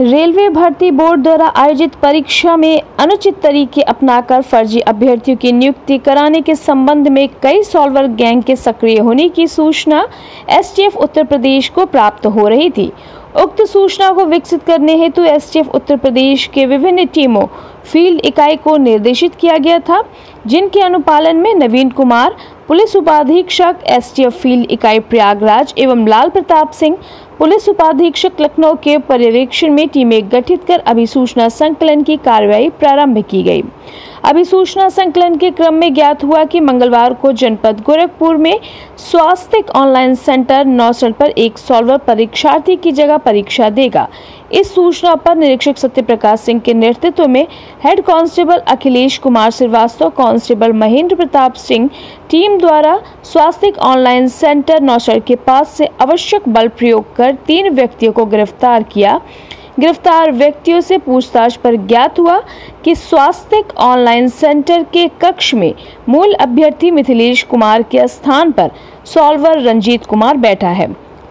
Railway भर्ती board द्वारा आयोजित परीक्षा में अनुचित तरीके अपनाकर फर्जी अभ्यर्थियों की नियुक्ति कराने के संबंध में कई सॉल्वर गैंग के सक्रिय होने की सूचना एसटीएफ उत्तर प्रदेश को प्राप्त हो रही थी। उक्त सूचना को विकसित करने हेतु एसटीएफ उत्तर प्रदेश के विभिन्न टीमों फ़ील्ड इकाई को निर्देशित किया गया था, जिनके अनुपालन में नवीन कुमार, पुलिस उपाधीक्षक एसटीएफ फ़ील्ड इकाई प्रयागराज एवं लाल प्रताप सिंह, पुलिस उपाधीक्षक लखनऊ के पर्यवेक्षण में टीमें गठित कर अभिसूचना संकलन की कार्रवाई प्रारंभ की गई। अभिसूचना संकलन के क्रम में ज्ञात हुआ कि मंगलवार को जनपद गोरखपुर में स्वास्थ्य ऑनलाइन सेंटर नौसर पर एक सॉल्वर परीक्षार्थी की जगह परीक्षा देगा। इस सूचना पर निरीक्षक सत्य प्रकाश सिंह के नेतृत्व में head constable Akhilesh Kumar Srivastava, constable Mahendra Pratap Singh team द्वारा स्वास्थ्य ऑनलाइन सेंटर नौशर के पास से आवश्यक बल प्रयोग कर तीन व्यक्तियों को गिरफ़्तार किया। गिरफ़्तार व्यक्तियों से पूछताछ पर ज्ञात हुआ कि स्वास्थ्य ऑनलाइन सेंटर के कक्ष में मूल अभ्यर्थी मिथिलेश कुमार के स्थान पर सॉल्वर रंजीत कुमार बैठा है।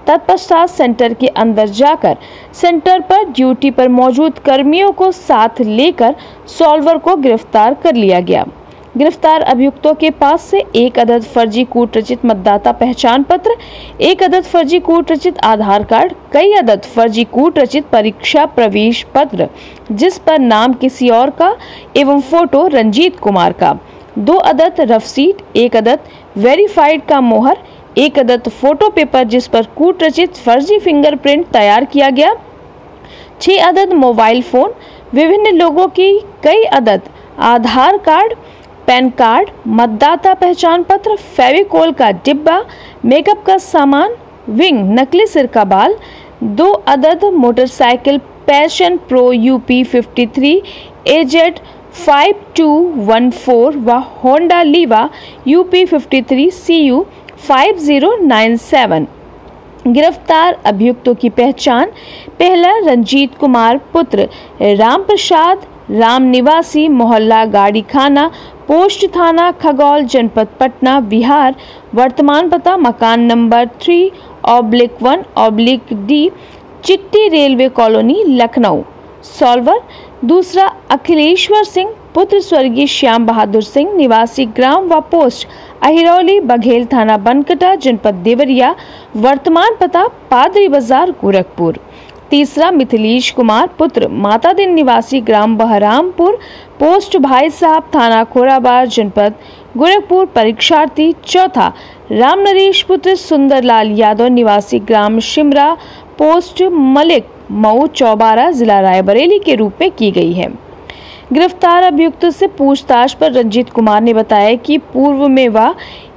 तत्पश्चात सेंटर के अंदर जाकर सेंटर पर ड्यूटी पर मौजूद कर्मियों को साथ लेकर सॉल्वर को गिरफ़्तार कर लिया गया। गिरफ़्तार अभियुक्तों के पास से एक अदद फर्जी कूट रचित मतदाता पहचान पत्र, एक अदद फर्जी कूट रचित आधार कार्ड, कई अदद फर्जी कूट रचित परीक्षा प्रवेश पत्र, जिस पर नाम किसी और का एवं फ़ोटो रंजीत कुमार का। दो अदद रफसीट एक अदद वेरीफाइड का मोहर एक अदद फ़ोटो पेपर जिस पर कूट रचित फर्जी फिंगरप्रिंट तैयार किया गया। छह अदद मोबाइल फ़ोन, विभिन्न लोगों की कई अदद आधार कार्ड, पैन कार्ड, मतदाता पहचान पत्र, फेविकोल का डिब्बा, मेकअप का सामान, विंग, नकली सिर का बाल, दो अदद motorcycle, passion pro UP 53 AZ 5214 व Honda Livo UP 53 C U 5097 गिरफ़्तार अभियुक्तों की पहचान पहला रंजीत कुमार पुत्र राम प्रसाद राम निवासी मोहल्ला गाड़ी खाना पोस्ट थाना खगौल जनपद पटना बिहार। वर्तमान पता मकान number three oblique one oblique D Chitti railway colony Lucknow. Solver, दूसरा अखिलेश्वर सिंह पुत्र स्वर्गीय श्याम बहादुर सिंह, निवासी ग्राम व पोस्ट, अहिरौली बघेल थाना बनकटा, जनपद देवरिया, वर्तमान पता, पादरी बाज़ार, गोरखपुर। तीसरा मिथिलेश कुमार, पुत्र माता दिन, निवासी ग्राम बहरामपुर, पोस्ट भाई साहब थाना खोराबार, जनपद गोरखपुर, परीक्षार्थी, चौथा राम नरेश, पुत्र सुंदरलाल यादव, निवासी ग्राम शिमरा, पोस्ट मलिक मऊ चौबारा, जिला रायबरेली के रूप में की गई है। गिरफ़्तार अभियुक्त से पूछताछ पर रंजीत कुमार ने बताया कि पूर्व में वह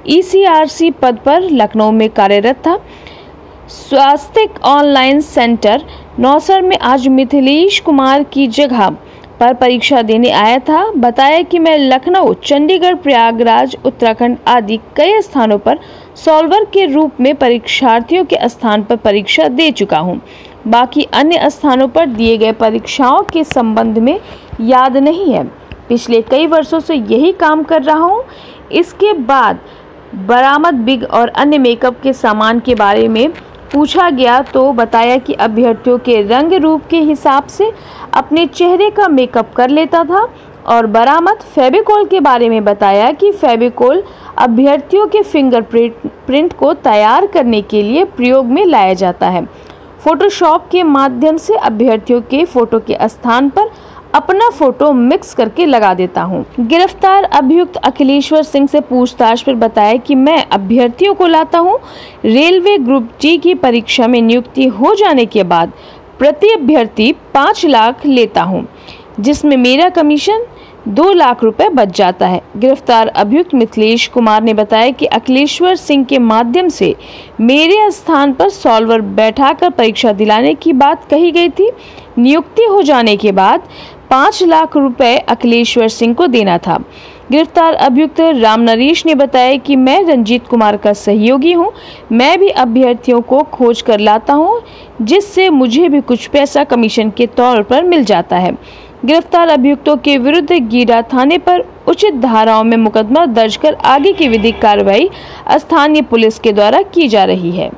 ईसीआरसी पद पर लखनऊ में कार्यरत था स्वास्थ्य ऑनलाइन सेंटर नौसर में आज मिथिलेश कुमार की जगह पर परीक्षा देने आया था बताया कि मैं लखनऊ, चंडीगढ़, प्रयागराज, उत्तराखंड आदि कई स्थानों पर सॉल्वर के रूप में परीक्षार्थियों के स्थान पर परीक्षा दे चुका हूँ। बाकी अन्य स्थानों पर दिए गए परीक्षाओं के संबंध में याद नहीं है। पिछले कई वर्षों से यही काम कर रहा हूँ। इसके बाद बरामद बिग और अन्य मेकअप के सामान के बारे में पूछा गया तो बताया कि अभ्यर्थियों के रंग रूप के हिसाब से अपने चेहरे का मेकअप कर लेता था और बरामद फेबिकोल के बारे में बताया कि फेबिकोल अभ्यर्थियों के फिंगरप्रिंट प्रिंट को तैयार करने के लिए प्रयोग में लाया जाता है। फोटोशॉप के माध्यम से अभ्यर्थियों के फ़ोटो के स्थान पर अपना फ़ोटो मिक्स करके लगा देता हूँ। गिरफ़्तार अभियुक्त अखिलेश्वर सिंह से पूछताछ पर बताया कि मैं अभ्यर्थियों को लाता हूँ। रेलवे ग्रुप टी की परीक्षा में नियुक्ति हो जाने के बाद प्रति अभ्यर्थी पाँच लाख लेता हूँ, जिसमें मेरा कमीशन दो लाख रुपए बच जाता है। गिरफ़्तार अभियुक्त मिथिलेश कुमार ने बताया कि अखिलेश्वर सिंह के माध्यम से मेरे स्थान पर सॉल्वर बैठाकर परीक्षा दिलाने की बात कही गई थी। नियुक्ति हो जाने के बाद पाँच लाख रुपए अखिलेश्वर सिंह को देना था। गिरफ़्तार अभियुक्त राम नरेश ने बताया कि मैं रंजीत कुमार का सहयोगी हूँ। मैं भी अभ्यर्थियों को खोज कर लाता हूँ, जिससे मुझे भी कुछ पैसा कमीशन के तौर पर मिल जाता है। गिरफ़्तार अभियुक्तों के विरुद्ध गीरा थाने पर उचित धाराओं में मुकदमा दर्ज कर आगे की विधिक कार्रवाई स्थानीय पुलिस के द्वारा की जा रही है।